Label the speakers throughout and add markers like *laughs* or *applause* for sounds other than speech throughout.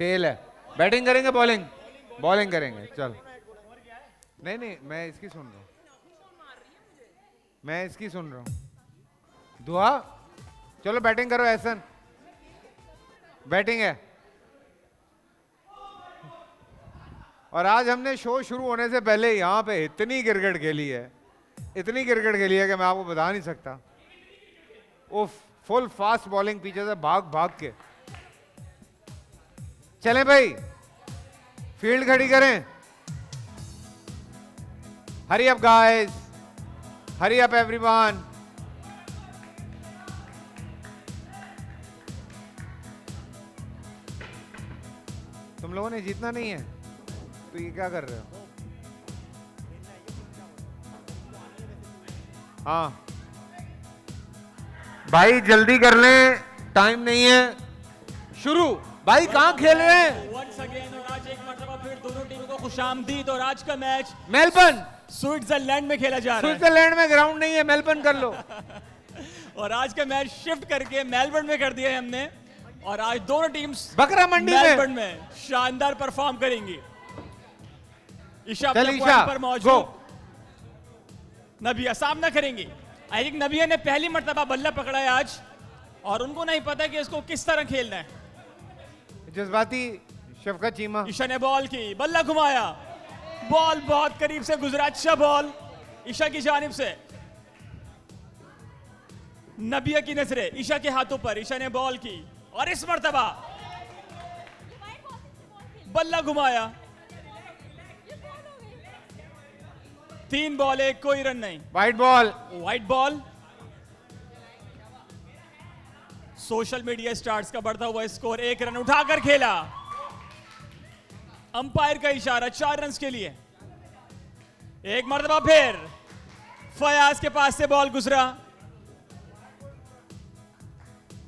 Speaker 1: Tell है। Batting करेंगे, bowling? Bowling करेंगे, चल। नहीं नहीं, मैं इसकी सुन रहा हूँ। मैं इसकी सुन रहा हूँ। दुआ चलो बैटिंग करो, एहसन। बैटिंग है। और आज हमने शो शुरू होने से पहले यहाँ पे इतनी क्रिकेट खेली है, इतनी क्रिकेट खेली है कि मैं आपको बता नहीं सकता। उफ, फुल फास्ट बॉलिंग पीछे से भाग भाग के। चलें भाई। फ़ील्ड खड़ी करें। Hurry up guys hurry up everyone तुम लोगों ने जीतना नहीं है। तो ये क्या कर रहे हो? हाँ। भाई, जल्दी कर लें। टाइम नहीं है। शुरू। भाई कहाँ खेल रहे हैं?
Speaker 2: वंस अगेन और आज एक मर्तबा फिर दोनों टीमों को खुशामदीद और आज का मैच
Speaker 1: मेलबर्न।
Speaker 2: स्विट्जरलैंड में खेला जा रहा है।
Speaker 1: स्विट्जरलैंड में ग्राउंड नहीं है मेलबर्न कर लो। *laughs*
Speaker 2: और आज का मैच शिफ्ट करके मेलबर्न में कर दिया है हमने। और आज दोनों टीम्स
Speaker 1: बकरा मंडी में।
Speaker 2: मेलबर्न में शानदार परफॉर्म करेंगी। ईशा
Speaker 1: ईशा
Speaker 2: पर मौजूद। नबिया सामना करेंगी। आई थिंक नबिया ने पहली मरतबा बल्ला पकड़ा है आज और उनको नहीं पता कि इसको किस तरह खेलना है।
Speaker 1: जज्बाती शफकत चीमा।
Speaker 2: ईशा ने बॉल की बल्ला घुमाया। बॉल बहुत करीब से गुजरा अच्छा बॉल ईशा की जानिब से। नबिया की नज़रें ईशा के हाथों पर ईशा ने बॉल की और इस मरतबा। बल्ला घुमाया। तीन बॉल एक कोई रन नहीं।
Speaker 1: Wide ball
Speaker 2: white ball social media stars का बढ़ता हुआ स्कोर एक रन उठाकर खेला। अंपायर का इशारा चार रन के लिए। एक मरतबा फिर। फयाज के पास से बॉल गुजरा।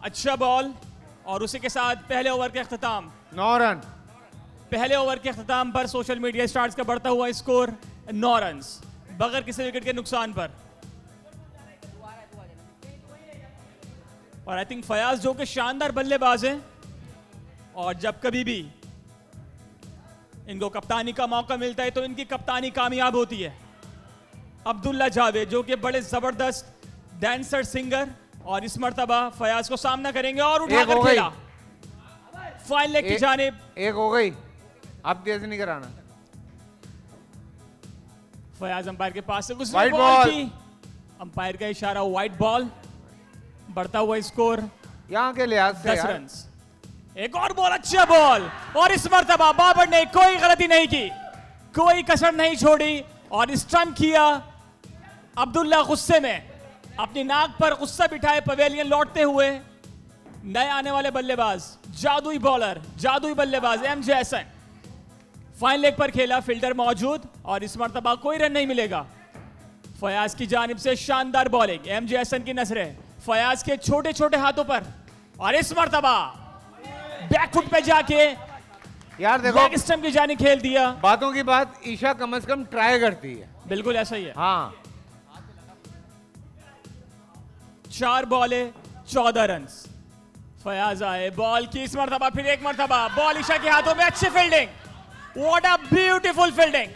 Speaker 2: अच्छा बॉल और उसी के साथ पहले ओवर के अख्ताम।
Speaker 1: नौ रन।
Speaker 2: पहले ओवर के अख्ताम पर सोशल मीडिया स्टार्स का बढ़ता हुआ स्कोर नौ रन बगैर किसी विकेट के नुकसान पर। और आई थिंक फयाज जो कि शानदार बल्लेबाज हैं और जब कभी भी इनको कप्तानी का मौका मिलता है तो इनकी कप्तानी कामयाब होती है। अब्दुल्ला जावेद जो कि बड़े ज़बरदस्त डांसर सिंगर और इस मरतबा फयाज को सामना करेंगे और उठाकर खेला। फाइन लेग की
Speaker 1: एक-
Speaker 2: जानिब
Speaker 1: एक हो गई। अब तेज नहीं कराना।
Speaker 2: फयाज अंपायर के पास से
Speaker 1: ball.
Speaker 2: अंपायर का इशारा व्हाइट बॉल बढ़ता हुआ स्कोर।
Speaker 1: यहाँ के लिहाज से
Speaker 2: दस रन एक और बॉल अच्छा बॉल और इस मरतबा बाबर ने कोई गलती नहीं की। कोई कसर नहीं छोड़ी और स्टम्प किया अब्दुल्ला गुस्से में। अपनी नाक पर गुस्सा बिठाए पवेलियन लौटते हुए। नए आने वाले बल्लेबाज जादुई बॉलर जादुई बल्लेबाज एम जैसन फाइन लेग पर खेला फिल्डर मौजूद और इस मरतबा कोई रन नहीं मिलेगा। फयाज की जानब से शानदार बॉलिंग एम जैसन की नज़रें। फयाज के छोटे छोटे हाथों पर। और इस मरतबा बैकफुट पे जाके
Speaker 1: यार देखो
Speaker 2: स्टंप की जानी खेल दिया।
Speaker 1: बातों की बात ईशा कम से कम ट्राई करती है।
Speaker 2: बिल्कुल ऐसा ही है।
Speaker 1: हाँ।
Speaker 2: चार बॉले चौदह रन फयाज आए बॉल की इस मरतबा फिर एक मरतबा। बॉल ईशा के हाथों में अच्छी fielding what a beautiful fielding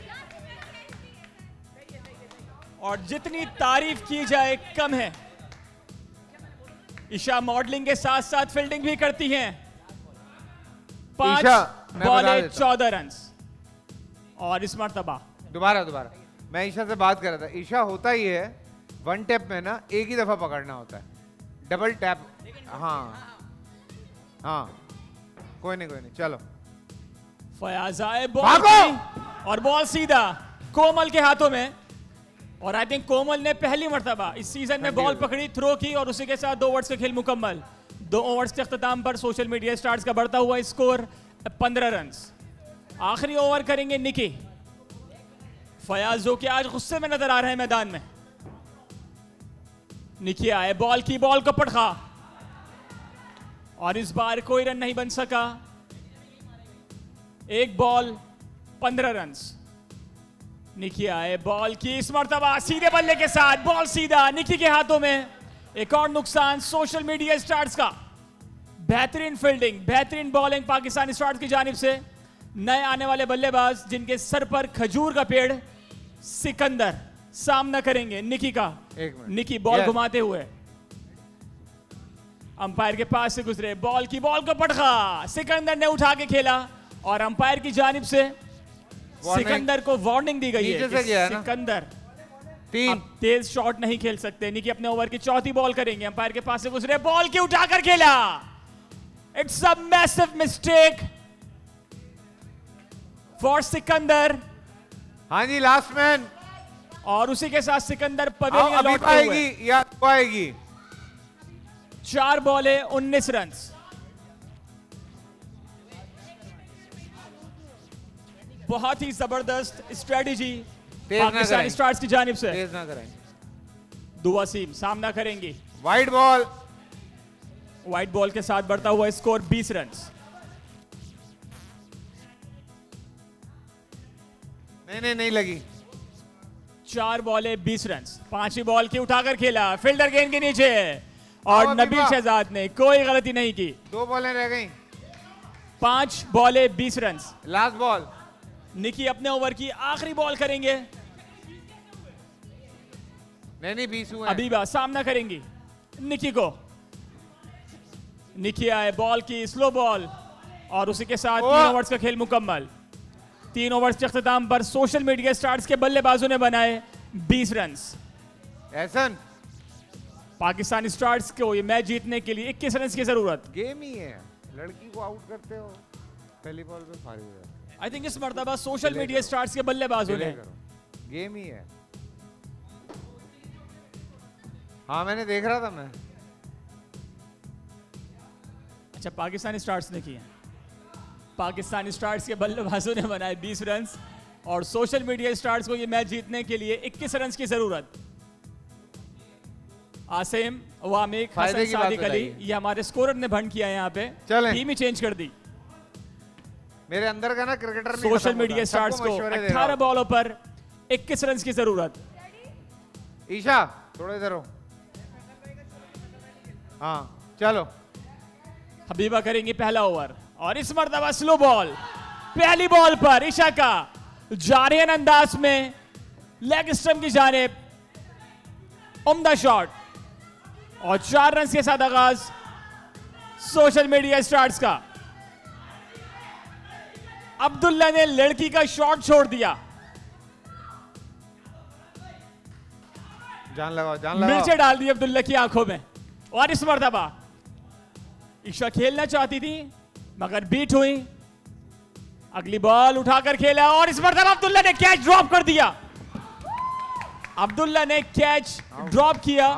Speaker 2: और जितनी तारीफ़ की जाए कम है। ईशा मॉडलिंग के साथ साथ फील्डिंग भी करती हैं। पाँच बॉले चौदह रन और इस मर्तबा।
Speaker 1: दोबारा दोबारा। मैं ईशा से बात कर रहा था। ईशा होता ही है वन टैप में ना एक ही दफ़ा पकड़ना होता है। डबल टैप हाँ। हाँ। कोई नहीं कोई नहीं। चलो।
Speaker 2: फयाज आए बॉल और बॉल सीधा कोमल के हाथों में। और आई थिंक कोमल ने पहली मरतबा इस सीज़न में बॉल पकड़ी थ्रो की और उसी के साथ दो ओवर्स का खेल मुकम्मल। दो ओवर्स के अख्ताम पर सोशल मीडिया स्टार्स का बढ़ता हुआ स्कोर पंद्रह रन आखिरी ओवर करेंगे निकी। फयाज जो कि आज गुस्से में नज़र आ रहे हैं मैदान में। निकी आए बॉल की बॉल को पटखा। और इस बार कोई रन नहीं बन सका। एक बॉल पंद्रह रन निकी आए बॉल की इस मरतबा सीधे बल्ले के साथ बॉल सीधा निकी के हाथों में। एक और नुकसान सोशल मीडिया स्टार्स का। बेहतरीन फील्डिंग बेहतरीन बॉलिंग पाकिस्तान स्टार्स की जानब से। नए आने वाले बल्लेबाज जिनके सर पर खजूर का पेड़ सिकंदर सामना करेंगे निकी का।
Speaker 1: एक
Speaker 2: निकी बॉल घुमाते हुए। अंपायर के पास से गुजरे बॉल की बॉल को पटखा सिकंदर ने उठा के खेला। और अंपायर की जानब से. सिकंदर को वार्निंग दी गई है? सिकंदर।
Speaker 1: तीन।
Speaker 2: तेज शॉट नहीं खेल सकते। निकी अपने ओवर की चौथी बॉल करेंगे। अंपायर के पास से गुजरे बॉल की उठाकर खेला? It's a massive mistake for Sikandar.
Speaker 1: हाँ जी लास्ट मैन
Speaker 2: और उसी के साथ सिकंदर पवेलियन हुए।
Speaker 1: आएगी या तो आएगी?
Speaker 2: चार बॉले 19 रन बहुत ही ज़बरदस्त स्ट्रेटेजी पाकिस्तान स्टार्स की जानिब से।
Speaker 1: तेज ना करें।
Speaker 2: दुआ सीम सामना करेंगी।
Speaker 1: वाइड बॉल
Speaker 2: व्हाइट बॉल के साथ बढ़ता हुआ स्कोर 20 रन
Speaker 1: नहीं नहीं नहीं लगी।
Speaker 2: चार बॉले 20 रन पांचवी बॉल की उठाकर खेला। फील्डर गेंद के नीचे। और नबील शहजाद ने कोई गलती नहीं की।
Speaker 1: दो बॉलें रह गई।
Speaker 2: पाँच बॉले 20 रन
Speaker 1: लास्ट बॉल
Speaker 2: निकी अपने ओवर की आखिरी बॉल करेंगे।
Speaker 1: नहीं नहीं बीस हुए।
Speaker 2: अबीबा सामना करेंगी निकी को। निकी आए बॉल की स्लो बॉल और उसी के साथ तीन ओवर्स का खेल मुकम्मल। तीन ओवर्स के अख्ताम पर सोशल मीडिया स्टार्स के बल्लेबाजों ने बनाए 20 रन
Speaker 1: एहसन
Speaker 2: पाकिस्तानी स्टार्स को ये मैच जीतने के लिए 21 रन की ज़रूरत।
Speaker 1: गेम ही है। लड़की को आउट करते हो। पहली बॉल पे फारिग
Speaker 2: आई थिंक इस मरतबा सोशल मीडिया स्टार्स के बल्लेबाजों ने।
Speaker 1: गेम ही है। हाँ मैंने देख रहा था मैं।
Speaker 2: अच्छा पाकिस्तानी स्टार्स ने किए पाकिस्तानी स्टार्स के बल्लेबाजों ने बनाए 20 रन और सोशल मीडिया स्टार्स को ये मैच जीतने के लिए 21 रन की ज़रूरत। आसिम वामिक हसन सादिक अली ये हमारे स्कोरर ने भंड किया है यहाँ पे। टीम ही चेंज कर दी।
Speaker 1: मेरे अंदर का ना क्रिकेटर
Speaker 2: सोशल मीडिया। स्टार्स को
Speaker 1: मशवरे दे रहा
Speaker 2: 18 बॉलों पर 21 रन की ज़रूरत।
Speaker 1: ईशा थोड़े इधर हो। हाँ चलो।
Speaker 2: हबीबा करेंगी पहला ओवर और इस मरतबा स्लो बॉल पहली बॉल पर ईशा का जारियन अंदाज में लेग स्टम्प की जानेब उमदा शॉट और चार रन के साथ आगाज़। सोशल मीडिया स्टार्स का। अब्दुल्ला ने लड़की का शॉट छोड़ दिया।
Speaker 1: जान लगाओ जान लगाओ।
Speaker 2: मिर्चे डाल दी अब्दुल्ला की आँखों में। और इस मरतबा ईशा खेलना चाहती थी मगर बीट हुई। अगली बॉल उठाकर खेला और इस मरतबा अब्दुल्ला ने कैच ड्रॉप कर दिया। अब्दुल्ला ने कैच ड्रॉप किया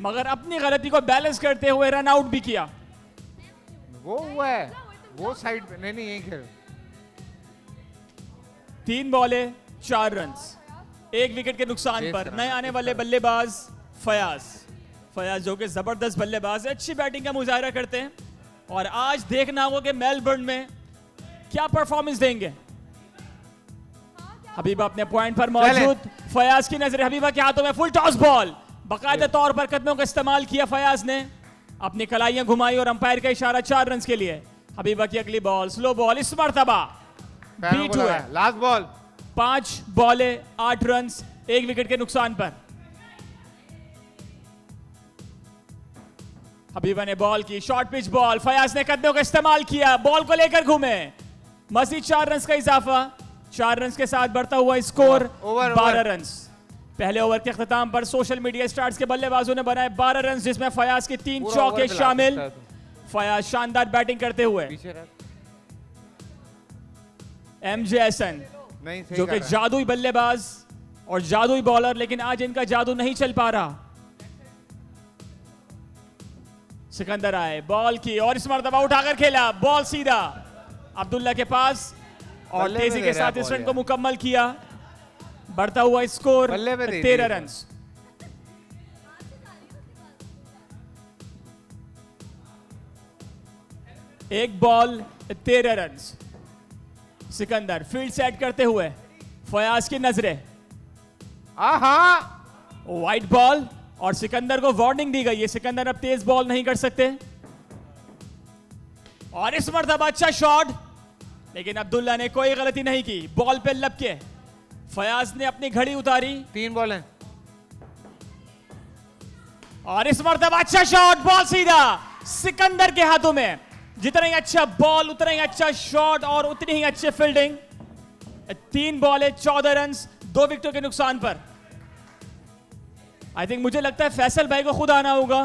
Speaker 2: मगर अपनी गलती को बैलेंस करते हुए रन आउट भी किया।
Speaker 1: वो हुआ है। वो साइड पे नहीं नहीं यही खेल।
Speaker 2: तीन बॉले चार रन एक विकेट के नुकसान पर। नए आने वाले बल्लेबाज फयाज। फयाज जो कि ज़बरदस्त बल्लेबाज है अच्छी बैटिंग का मुजाहरा करते हैं। और आज देखना होगा कि मेलबर्न में क्या परफॉर्मेंस देंगे। हबीबा अपने पॉइंट पर मौजूद। फयाज की नज़र हबीबा के हाथों में फुल टॉस बॉल बाकायदा तौर पर कदमों का इस्तेमाल किया फयाज ने। अपनी कलाइयाँ घुमाई और अंपायर का इशारा चार रन के लिए। हबीबा की अगली बॉल स्लो बॉल इस मरतबा
Speaker 1: को
Speaker 2: हुए
Speaker 1: लगाया। लास्ट बॉल
Speaker 2: पाँच बॉले आठ रन एक विकेट के नुकसान पर। हबीबा ने बॉल की शॉर्ट पिच बॉल फयाज ने कदमों का इस्तेमाल किया बॉल को लेकर घूमे। मजीद चार रन का इजाफा। चार रन के साथ बढ़ता हुआ स्कोर बारह रन पहले ओवर के अख्ताम पर सोशल मीडिया स्टार्स के बल्लेबाजों ने बनाए बारह रन जिसमें फयाज के तीन चौके शामिल।
Speaker 1: है।
Speaker 2: फयाज शानदार बैटिंग करते हुए। एम जे एसन जो कि जादुई बल्लेबाज और जादुई बॉलर लेकिन आज इनका जादू नहीं चल पा रहा। सिकंदर आए बॉल की और इस मरतबा उठाकर खेला। बॉल सीधा अब्दुल्ला के पास और तेज़ी के साथ इस रन को मुकम्मल किया। बढ़ता हुआ स्कोर तेरह रन एक बॉल तेरह रन सिकंदर फ़ील्ड सेट करते हुए फयाज की नज़रें.
Speaker 1: आहा!
Speaker 2: वाइट बॉल और सिकंदर को वार्निंग दी गई है। सिकंदर अब तेज बॉल नहीं कर सकते। और इस मरतबा अच्छा शॉट लेकिन अब्दुल्ला ने कोई गलती नहीं की। बॉल पे लपके फयाज ने अपनी घड़ी उतारी।
Speaker 1: तीन बॉल हैं।
Speaker 2: और इस मरतबा अच्छा शॉट बॉल सीधा। सिकंदर के हाथों में। जितना ही अच्छा बॉल उतना ही अच्छा शॉट और उतनी ही अच्छी फील्डिंग तीन बॉल है चौदह रन दो विकेटों के नुकसान पर. आई थिंक मुझे लगता है फैसल भाई को खुद आना होगा।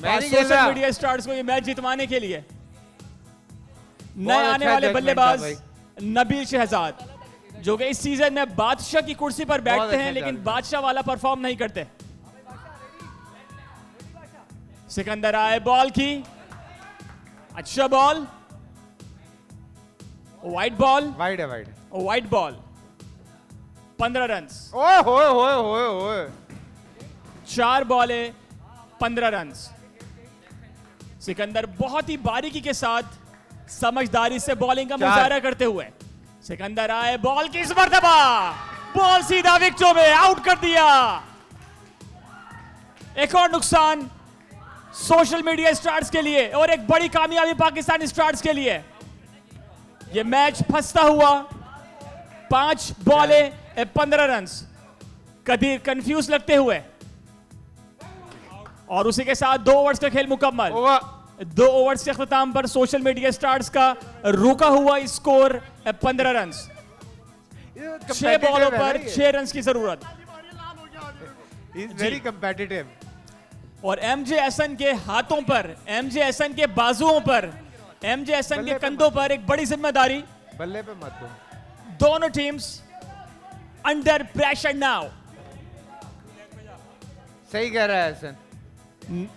Speaker 2: सोशल मीडिया स्टार्स को ये मैच जितवाने के लिए। नए आने
Speaker 1: अच्छा
Speaker 2: वाले बल्लेबाज नबील शहजाद जो कि इस सीज़न में बादशाह की कुर्सी पर बैठते
Speaker 1: अच्छा
Speaker 2: हैं लेकिन बादशाह वाला परफॉर्म नहीं करते। सिकंदर आए बॉल की। अच्छा बॉल वाइट बॉल
Speaker 1: वाइड है वाइड है
Speaker 2: वाइट बॉल पंद्रह रन
Speaker 1: ओए होए होए होए होए.
Speaker 2: चार बॉले पंद्रह रन सिकंदर बहुत ही बारीकी के साथ समझदारी से बॉलिंग का। मुजाहरा करते हुए। सिकंदर आए बॉल की इस मरतबा बॉल सीधा विकेटों में आउट कर दिया। एक और नुकसान सोशल मीडिया स्टार्स के लिए और एक बड़ी कामयाबी पाकिस्तान स्टार्स के लिए। ये मैच फंसता हुआ पाँच बॉले पंद्रह रन कदीर कंफ्यूज लगते हुए। और उसी के साथ दो ओवर्स का खेल मुकम्मल। दो ओवर्स के अख्ताम पर सोशल मीडिया स्टार्स का रुका हुआ स्कोर पंद्रह रन छह बॉलों पर छह रन की ज़रूरत।
Speaker 1: इज़ वेरी कंपेटिटिव
Speaker 2: और एम जे एसन के हाथों पर एम जे एसन के बाजुओं पर एम जे एसन के कंधों पर एक बड़ी ज़िम्मेदारी।
Speaker 1: बल्ले पे मत दो।
Speaker 2: दोनों टीम्स अंडर प्रेशर नाउ
Speaker 1: सही कह रहा है हसन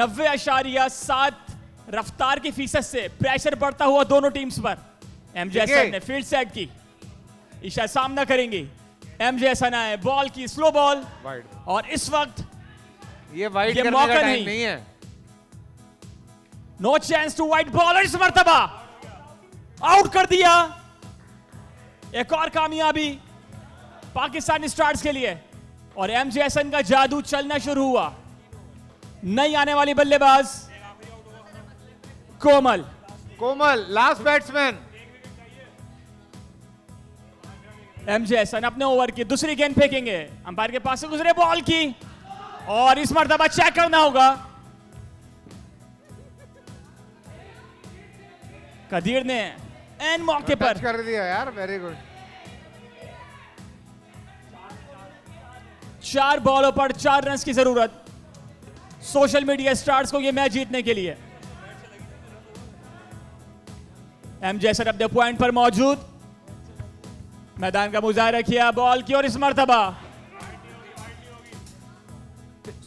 Speaker 2: नब्बे अशारिया सात रफ्तार की फ़ीसद से प्रेशर बढ़ता हुआ दोनों टीम्स पर। एम जे एसन ने फ़ील्ड सेट की। ईशा सामना करेंगी। एम जे एसन आए बॉल की स्लो बॉल और इस वक्त
Speaker 1: ये वाइड
Speaker 2: ये
Speaker 1: करने
Speaker 2: मौका
Speaker 1: का
Speaker 2: नहीं।
Speaker 1: नहीं है।
Speaker 2: No chance to wide bowler इस मरतबा। आउट कर दिया। एक और कामयाबी पाकिस्तान स्टार्स के लिए। और एम जे का जादू चलना शुरू हुआ। नई आने वाली बल्लेबाज Komal.
Speaker 1: Komal last batsman
Speaker 2: M J अपने ओवर की दूसरी गेंद फेंकेंगे। अंपायर के पास से गुजरे बॉल की। और इस मरतबा चेक करना होगा। कदीर ने एन मौके पर।
Speaker 1: कर दिया यार वेरी गुड
Speaker 2: चार बॉलों पर चार रन की ज़रूरत। सोशल मीडिया स्टार्स को यह मैच जीतने के लिए। एम जैसन अपने पॉइंट पर मौजूद। मैदान का मुजाहरा किया बॉल की और इस मरतबा।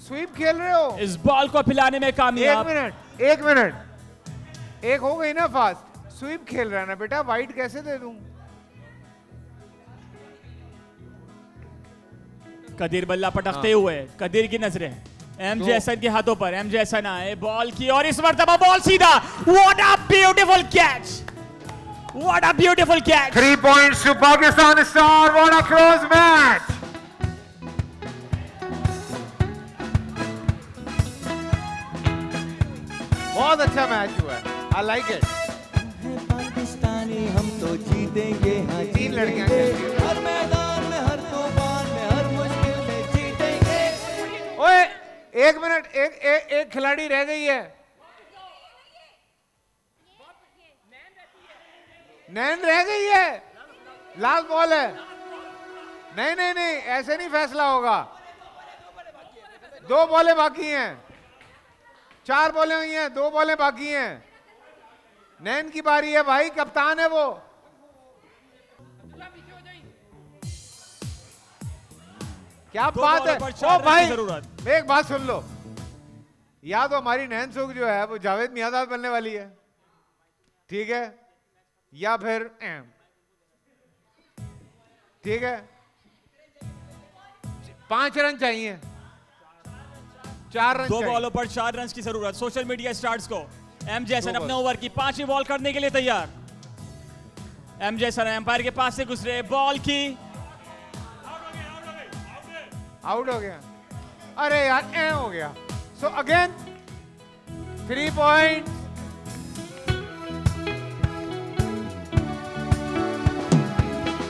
Speaker 1: स्वीप खेल रहे हो
Speaker 2: इस बॉल को पिलाने में कामयाब एक
Speaker 1: मिनट एक मिनट एक हो गई ना फास्ट स्वीप खेल रहा है ना बेटा वाइट कैसे दे दूँ
Speaker 2: कदीर बल्ला पटकते हाँ। हुए कदीर की नज़रें एम
Speaker 1: दो।
Speaker 2: जैसन के हाथों पर एम जैसन आए बॉल की और इस मरतबा बॉल सीधा what a beautiful catch what a beautiful catch
Speaker 1: three points to Pakistan star. What a close match. बहुत अच्छा मैच हुआ है। आई लाइक इट
Speaker 3: पाकिस्तानी हम तो जीतेंगे हाँ
Speaker 1: तीन लड़कियाँ।
Speaker 3: हर मैदान में हर तूफ़ान में हर मुश्किल में जीतेंगे।
Speaker 1: ओए एक मिनट एक एक एक खिलाड़ी रह गई है। नैन रह गई है। लास्ट बॉल है। नहीं नहीं नहीं ऐसे नहीं फैसला होगा। दो बॉले बाकी हैं। चार बॉलें हुई हैं दो बॉलें बाकी हैं। नैन की बारी है भाई कप्तान है वो। क्या बात है? ओ भाई एक बात सुन लो। या तो हमारी नैन सुख जो है वो जावेद मियादाद बनने वाली है। ठीक है? या फिर ठीक है? पाँच रन चाहिए। चार रन
Speaker 2: दो बॉलों पर चार रन की ज़रूरत। सोशल मीडिया स्टार्स को। एम जैसन अपने ओवर की पांचवी बॉल करने के लिए तैयार। एम जैसन एम्पायर के पास से गुजरे बॉल की।
Speaker 1: आउट हो गया। अरे यार ए हो गया। सो अगेन थ्री पॉइंट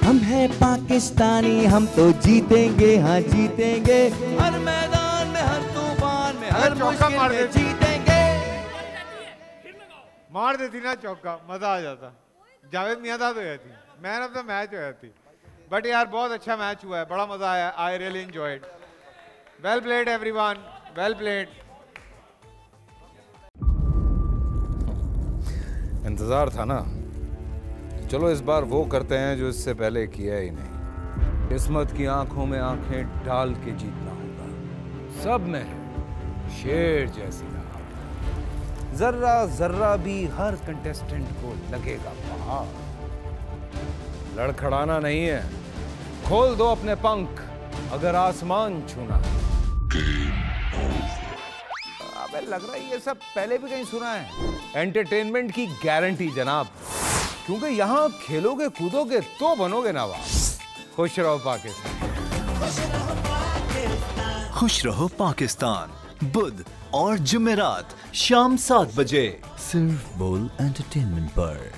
Speaker 3: हम हैं पाकिस्तानी हम तो जीतेंगे हाँ जीतेंगे। हर मैदान हर
Speaker 4: चौका
Speaker 3: मुश्किल
Speaker 4: मार
Speaker 3: में
Speaker 4: देती।
Speaker 3: जीतेंगे।
Speaker 4: मार देती ना चौका मज़ा आ जाता। जावेद मियादाद हो जाती मैन ऑफ़ द मैच हो जाती बट यार बहुत अच्छा मैच हुआ है बड़ा मज़ा आया I really enjoyed well played everyone well played
Speaker 1: इंतज़ार था ना। चलो इस बार वो करते हैं जो इससे पहले किया ही नहीं। किस्मत की आँखों में आँखें डाल के जीतना होगा। सब में है। शेर जैसी जर्रा जर्रा भी हर कंटेस्टेंट को लगेगा पहाड़ लड़खड़ाना नहीं है। खोल दो अपने पंख, अगर आसमान छूना। अबे लग रहा है ये सब पहले भी कहीं सुना है। एंटरटेनमेंट की गारंटी जनाब। क्योंकि यहाँ खेलोगे, कूदोगे तो बनोगे नवाब। खुश रहो पाकिस्तान।
Speaker 5: खुश रहो पाकिस्तान। बुध और जुमेरात शाम सात बजे। सिर्फ़ बोल एंटरटेनमेंट पर।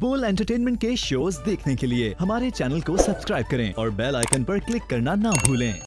Speaker 5: बोल एंटरटेनमेंट के शोज़ देखने के लिए हमारे चैनल को सब्सक्राइब करें और बेल आइकन पर क्लिक करना ना भूलें।